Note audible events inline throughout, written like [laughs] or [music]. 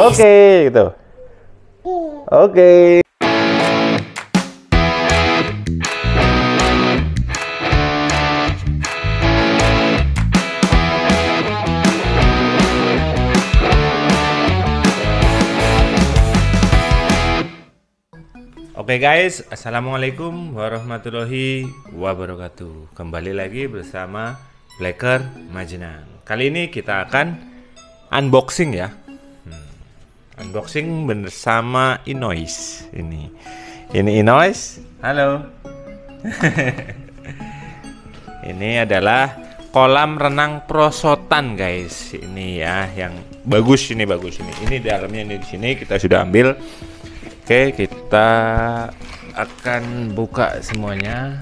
Oke, gitu. Oke. Oke guys, assalamualaikum warahmatullahi wabarakatuh. Kembali lagi bersama Blacker Majenang. Kali ini kita akan unboxing ya. Unboxing bersama Inois ini. Ini Inois. Halo. [laughs] ini adalah kolam renang prosotan guys. Ini ya yang bagus ini bagus ini. Ini dalamnya ini di sini kita sudah ambil Oke, kita akan buka semuanya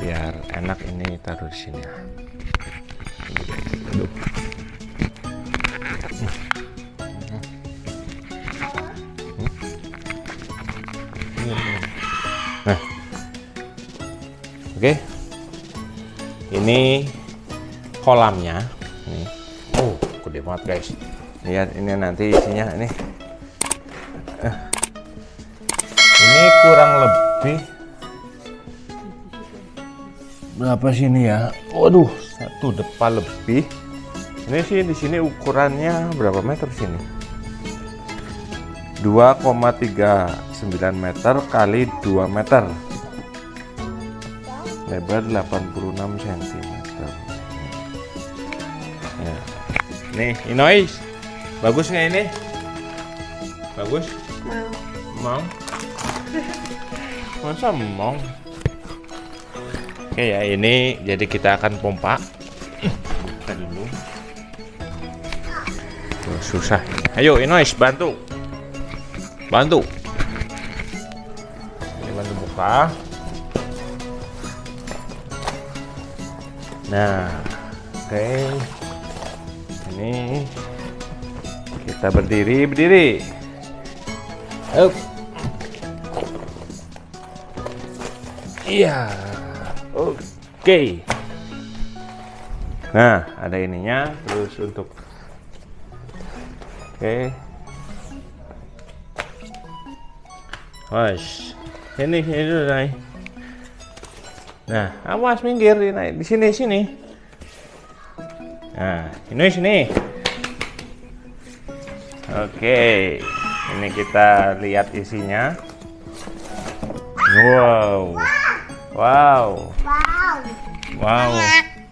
biar enak ini taruh di sini ya. Aduh. Oke, ini kolamnya. Nih, oh, gede banget guys. Lihat ini nanti isinya ini ini kurang lebih berapa sini ya? Waduh, satu depan lebih. Ini sih di sini ukurannya berapa meter sini? 2,39 meter kali 2 meter. Lebar 86 cm. Ya. Nih, Inois. Bagus nggak ini? Bagus? Mau. Masa mau? Oke ya, ini jadi kita akan pompa. Kita dulu. Tuh, susah. Ayo, Inois, bantu. Bantu. Ini bantu buka. Nah, oke. Ini kita berdiri, berdiri. Up. Iya. Oke. Nah, ada ininya terus untuk Oke. Wash. Ini ini dulu naik. Nah, awas minggir naik di sini sini. Nah, ini sini. Oke. Ini kita lihat isinya. Wow. Wow. Wow. Wow.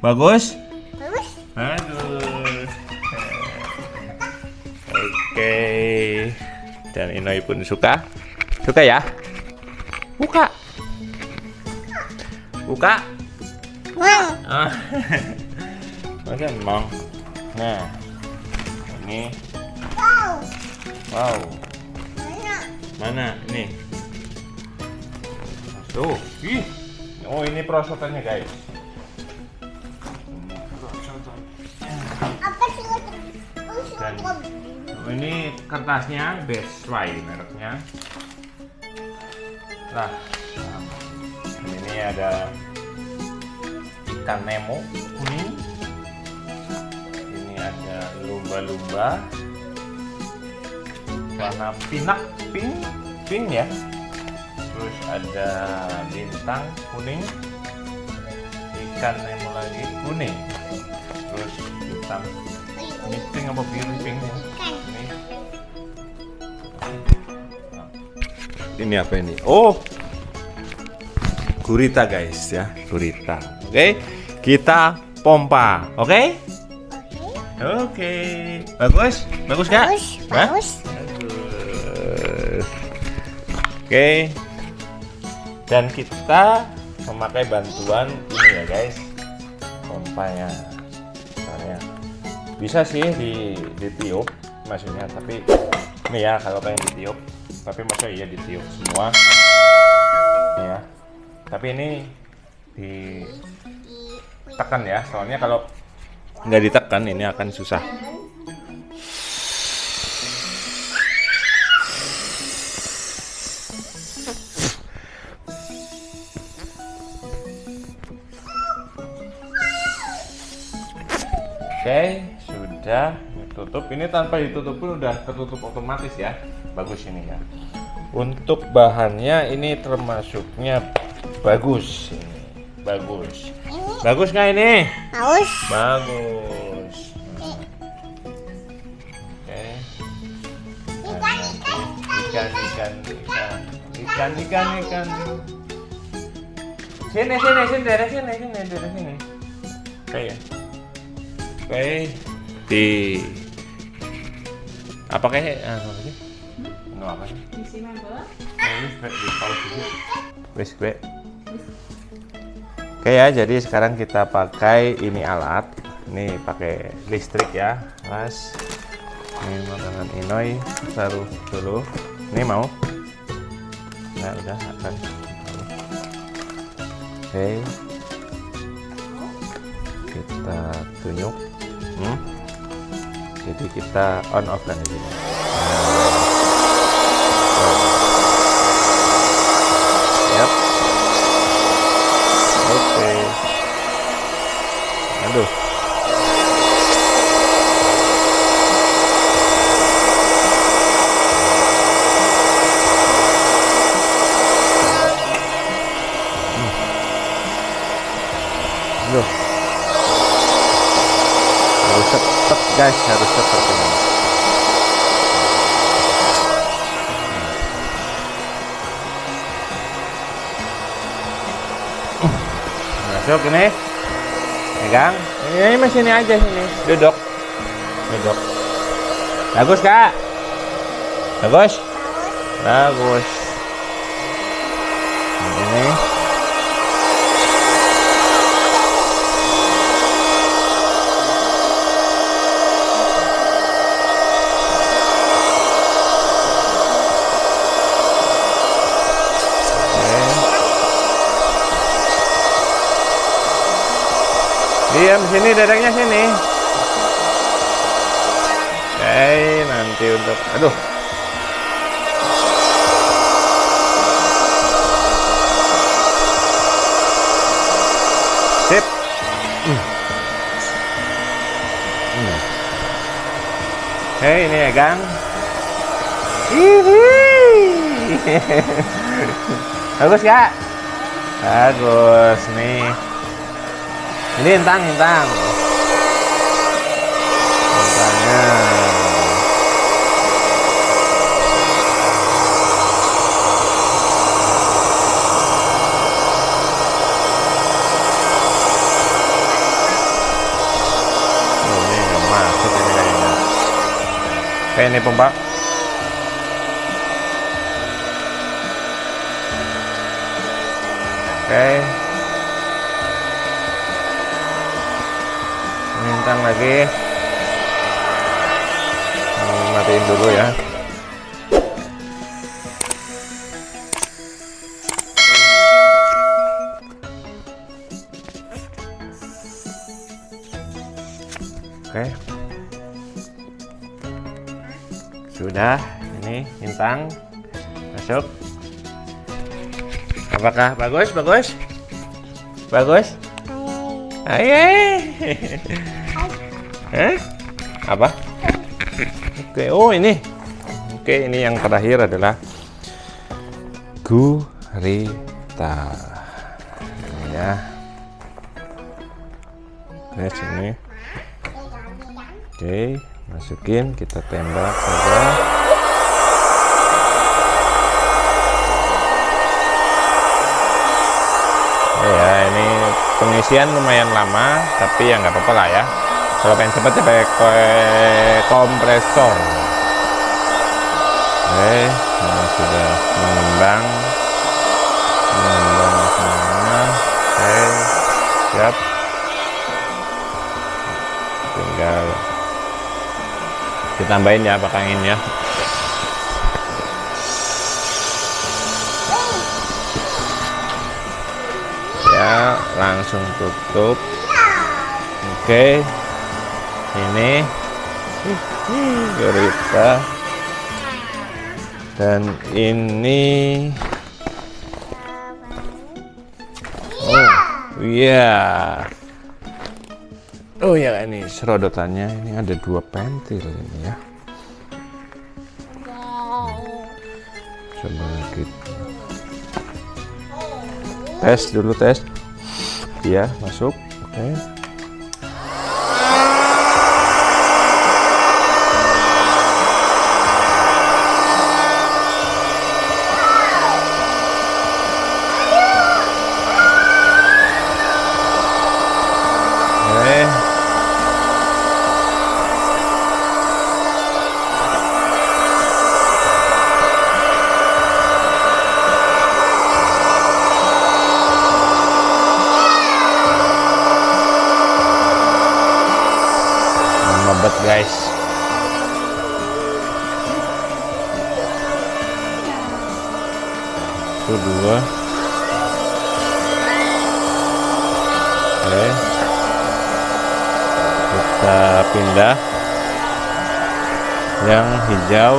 Bagus? Bagus. Bagus. Oke. Dan Inoi pun suka. Suka ya? Buka. Buka. Wow. Ah. [laughs] Masa emang. Nah. Ini. Wow. Wow. Mana? Mana? Ini. Tuh. Ih. Oh, ini perosotannya, guys. Apa sih itu? Dan ini kertasnya Best Buy mereknya. Nah, ini ada ikan Nemo kuning. Ini ada lumba-lumba warna pinak pink pink ya. Terus ada bintang kuning, ikan Nemo lagi kuning. Terus bintang ini pink apa biru pink ya? Ini. Ini apa ini? Oh, gurita guys ya, gurita. Oke, kita pompa. Oke? Oke. Bagus? Bagus gak? Bagus. Hah? Bagus. Bagus. Oke. Dan kita memakai bantuan ini ya guys, pompanya. Misalnya bisa sih di ditiup maksudnya tapi ini ya kalau pengen ditiup tapi maksudnya iya ditiup semua ya tapi ini ditekan ya soalnya kalau nggak ditekan ini akan susah Oke, sudah ditutup. Ini tanpa ditutup pun udah tertutup otomatis ya. Bagus ini ya. Untuk bahannya ini termasuknya bagus. Bagus. Ini Bagus nggak ini? haus. Bagus. Oke. Ikan, ikan, Ikan, ikan, ikan, ikan, ikan, ikan. Sini, sini, sini, dari sini, sini, dari sini. Oke ya. Oke. Di apa kayak ah, apa sih? Ini apa sih? Isi. Oh, wis, dulu. Wis, Oke ya, jadi sekarang kita pakai ini alat. Ini pakai listrik ya, Mas. Ini makanan Inoy taruh dulu. Ini mau? Nah, udah akan. Oke. Kita tunjuk. Hmm? Jadi kita on off kan di sini. Yap. Oke. Aduh. Hmm. Aduh. Harus cepet guys, harus cepet ini. Masuk ini. Pegang. Ini, ini sini aja sini. Duduk. Duduk. Bagus, Kak. Bagus. Bagus. Ini. Diam sini dadangnya sini. Oke, nanti untuk aduh. Sip. Hmm. Hmm. Oke, ini ya, Gang. [laughs] Bagus, Kak? Bagus nih. Ini intang, intang. Intangnya. Oh, ini pompa. Mintang lagi. Hmm, Matiin dulu ya. Oke. Sudah, ini intang masuk. Apakah bagus? Bagus? Bagus? Ayah. [laughs] Eh? Apa? Oke, oh ini. Oke, ini yang terakhir adalah gurita. Ini ya. Oke, sini. Oke, masukin, kita tembak saja. Ya, ini pengisian lumayan lama, tapi ya nggak apa-apa lah ya. Kalau pengen cepet ya pakai kompresor. Oke, ini sudah mengembang, mengembang semua. Oke, siap. Tinggal ditambahin ya pakai angin ya. ya langsung tutup oke ini gurita dan ini oh iya Oh ya ini serodotannya ini ada dua pentil ini ya. Coba kita tes dulu tes. Iya masuk. Oke. Oke. Itu dua. Oke. Kita pindah. Yang hijau.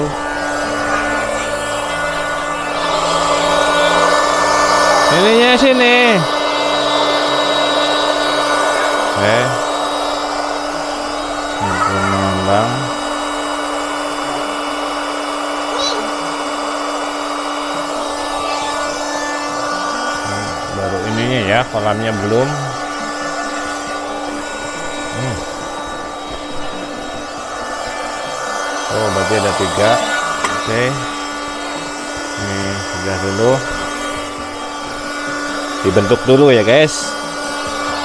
Ininya sini. Oke. Ininya ya, kolamnya belum. Hmm. Oh, berarti ada tiga. Oke. Ini sudah dulu. Dibentuk dulu ya guys.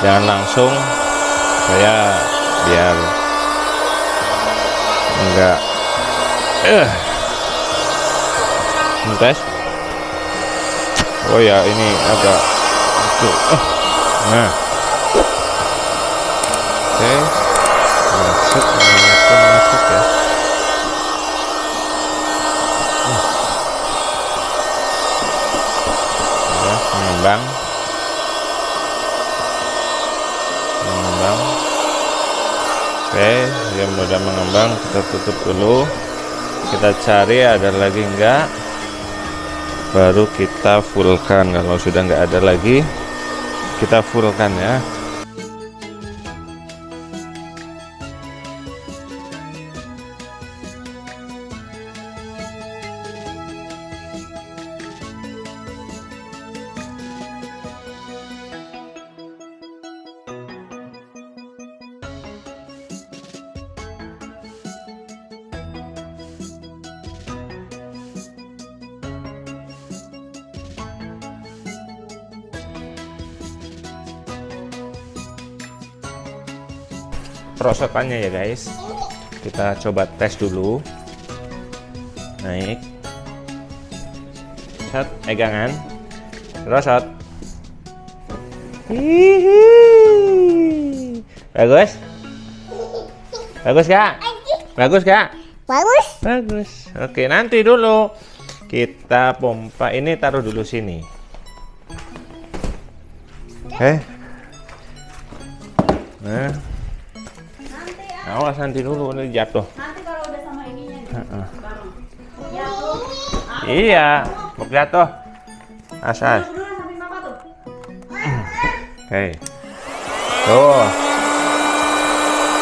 Jangan langsung. Saya biar enggak eh tes oh ya ini agak itu oh. nah oke masuk masuk masuk ya Hmm. ya mengembang mengembang Oke, dia sudah mengembang, kita tutup dulu. Kita cari ada lagi enggak. Baru kita fullkan. Kalau sudah enggak ada lagi, kita fullkan ya. Perosotannya ya guys. Kita coba tes dulu. Naik. Set, pegangan. Rosot. Hihi. Bagus? Bagus kak? Bagus kak? Bagus. Bagus. Oke, nanti dulu kita pompa ini taruh dulu sini. Eh. Nah. Awas nanti dulu ini jatuh. Nanti kalau udah sama ininya. Jatuh. Iya, mau jatuh. Asas. Tuh. Oke. Tuh.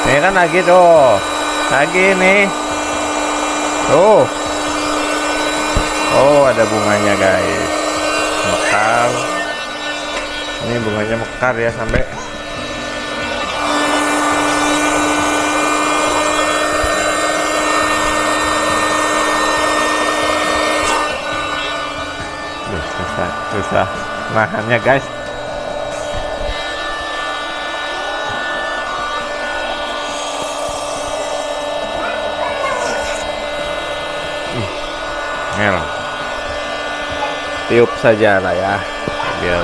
Ini kan lagi tuh. Lagi nih. Tuh. Oh, ada bunganya, guys. Mekar. Ini bunganya mekar ya sampai susah, nahannya, guys. Ngel. Tiup saja lah ya. Biar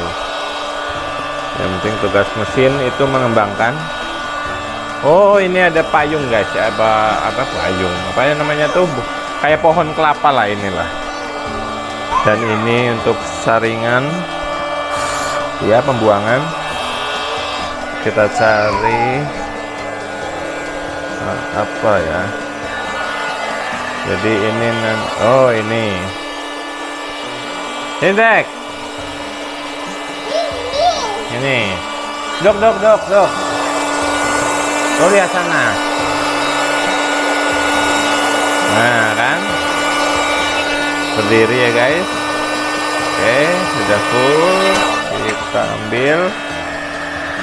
yang penting tugas mesin itu mengembangkan. Oh, ini ada payung guys. Apa apa payung? Apa ya namanya tuh? Kayak pohon kelapa lah inilah. Dan ini untuk saringan ya pembuangan. Kita cari ah, apa ya? Jadi ini oh ini. Indek. Ini. Dok dok dok dok. Oh lihat sana. Nah kan, berdiri ya guys. Oke, sudah full. Kita ambil,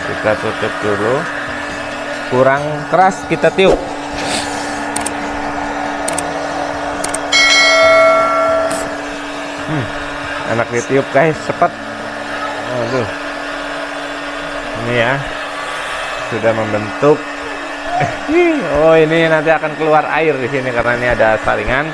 kita tutup dulu. Kurang keras kita tiup. Hmm, enak ditiup guys, cepat. Aduh, ini ya sudah membentuk [laughs] oh ini nanti akan keluar air di sini karena ini ada saringan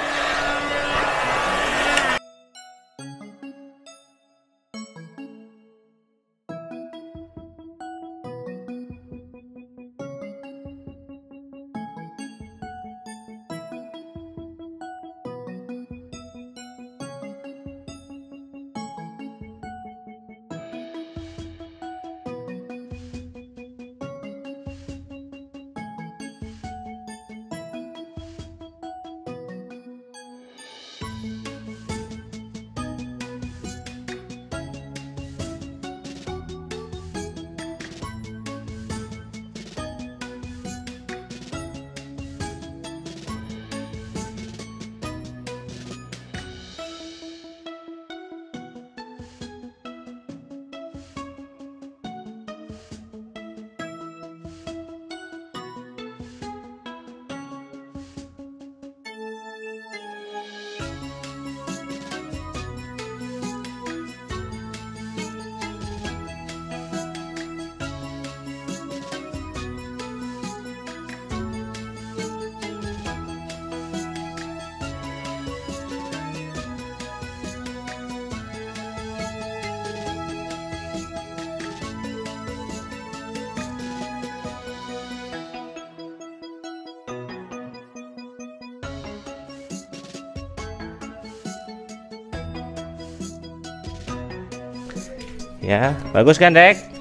ya bagus kan dek?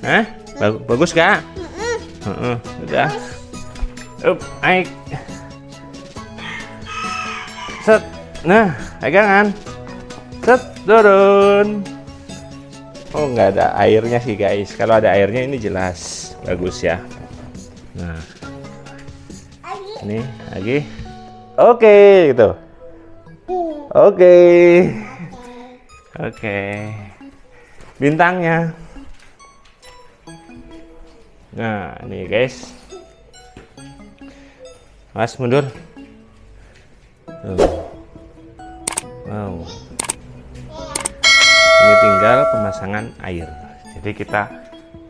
Hah? Bag- bagus. kak? Heeh, udah. Up naik. Set. Nah pegangan. Set turun. Oh nggak ada airnya sih guys. Kalau ada airnya ini jelas bagus ya. Nah. Ini lagi. Oke gitu. Oke. Oke bintangnya. Nah ini guys. Mas mundur. Wow. Ini tinggal pemasangan air. Jadi kita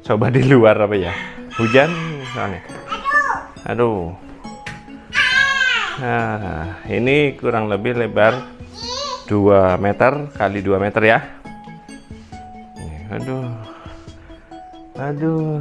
coba di luar apa ya? Hujan soalnya. Aduh. Nah ini kurang lebih lebar 2 meter kali 2 meter ya aduh